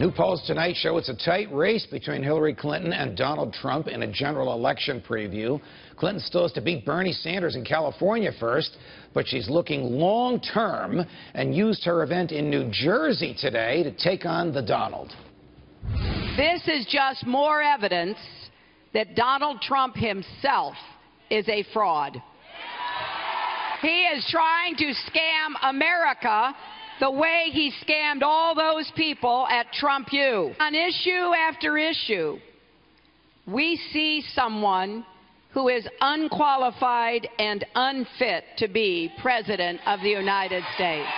New polls tonight show it's a tight race between Hillary Clinton and Donald Trump in a general election preview. Clinton still has to beat Bernie Sanders in California first, but she's looking long term and used her event in New Jersey today to take on the Donald. This is just more evidence that Donald Trump himself is a fraud. He is trying to scam America the way he scammed all those people at Trump U. On issue after issue, we see someone who is unqualified and unfit to be President of the United States.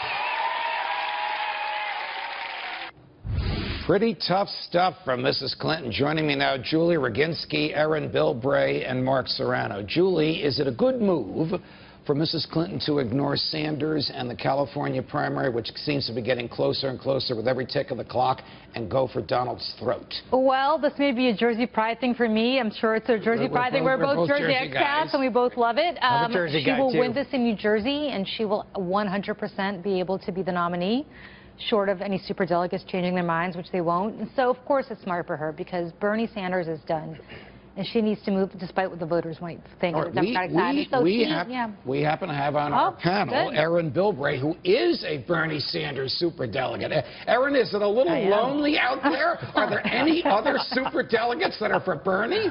Pretty tough stuff from Mrs. Clinton. Joining me now, Julie Roginsky, Erin Bilbray, and Mark Serrano. Julie, is it a good move for Mrs. Clinton to ignore Sanders and the California primary, which seems to be getting closer and closer with every tick of the clock, and go for Donald's throat? Well, this may be a Jersey pride thing for me. I'm sure it's a Jersey We're- we're pride thing. both- We're, we're both Jersey, Jersey expats, and we both love it. Um, I'm a Jersey she will too. win this in New Jersey, and she will 100% be able to be the nominee, short of any superdelegates changing their minds, which they won't. And so, of course, it's smart for her because Bernie Sanders is done. And she needs to move, despite what the voters might think right, the Democratic side. we, so we, she, hap- yeah. we happen to have on our Oh, panel good. Erin Bilbray, who is a Bernie Sanders superdelegate. Eh, Erin, is it a little lonely out there? Are there any other superdelegates that are for Bernie?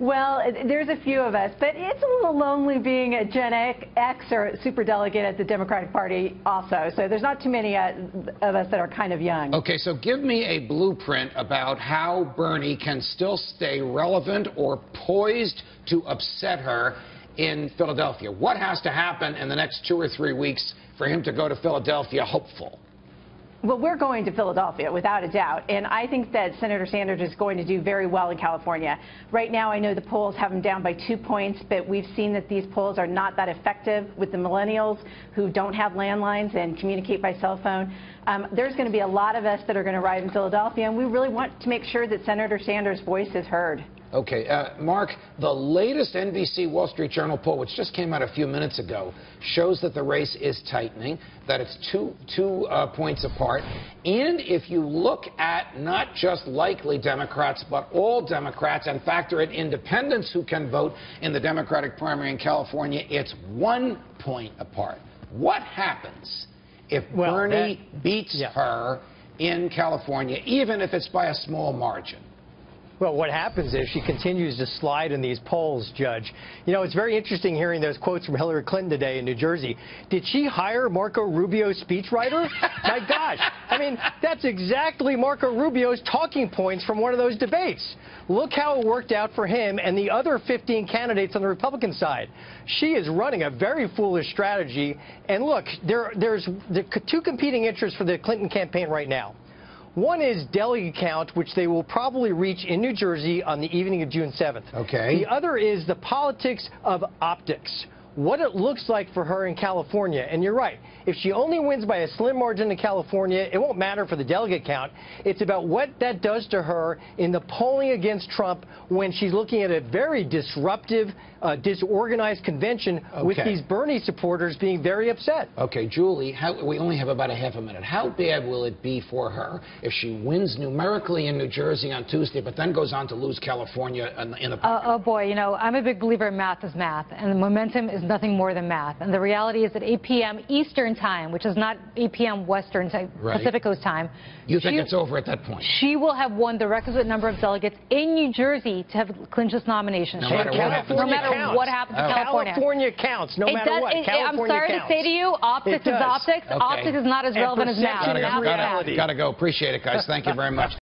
Well, there's a few of us, but it's a little lonely being a Gen X or superdelegate at the Democratic Party also. So there's not too many uh, of us that are kind of young. Okay, so give me a blueprint about how Bernie can still stay relevant or poised to upset her in Philadelphia. What has to happen in the next two or three weeks for him to go to Philadelphia hopeful? Well, we're going to Philadelphia, without a doubt. And I think that Senator Sanders is going to do very well in California. Right now, I know the polls have him down by two points, but we've seen that these polls are not that effective with the millennials who don't have landlines and communicate by cell phone. Um, there's going to be a lot of us that are going to arrive in Philadelphia, and we really want to make sure that Senator Sanders' voice is heard. Okay, uh, Mark, the latest NBC Wall Street Journal poll, which just came out a few minutes ago, shows that the race is tightening, that it's two, two uh, points apart. And if you look at not just likely Democrats, but all Democrats, and factor in independents who can vote in the Democratic primary in California, it's one point apart. What happens if Well, Bernie beats yeah. her in California, even if it's by a small margin? Well, what happens is she continues to slide in these polls, Judge. You know, it's very interesting hearing those quotes from Hillary Clinton today in New Jersey. Did she hire Marco Rubio's speechwriter? My gosh. I mean, that's exactly Marco Rubio's talking points from one of those debates. Look how it worked out for him and the other 15 candidates on the Republican side. She is running a very foolish strategy. And look, there, there's the two competing interests for the Clinton campaign right now. One is delegate count, which they will probably reach in New Jersey on the evening of June 7th. Okay. The other is the politics of optics. What it looks like for her in California. And you're right. If she only wins by a slim margin in California, it won't matter for the delegate count. It's about what that does to her in the polling against Trump when she's looking at a very disruptive, uh, disorganized convention with these Bernie supporters being very upset. Okay, Julie, how, we only have about a half a minute. How bad will it be for her if she wins numerically in New Jersey on Tuesday, but then goes on to lose California in, in the Uh, oh boy, you know, I'm a big believer in math is math, and the momentum is nothing more than math. And the reality is at 8 p.m. Eastern time, which is not 8 p.m. Western time, Right. Pacific Coast time. You think it's over at that point? She will have won the requisite number of delegates in New Jersey to have Clinton's nomination. No She- matter what happens. no matter counts. what happens in Oh. California. California counts, no It matter does- what. it- I'm sorry counts. to say to you, optics is optics. Okay. Optics is not as And relevant as math. Gotta is go, Math is gotta, gotta go. Appreciate it, guys. Thank you very much.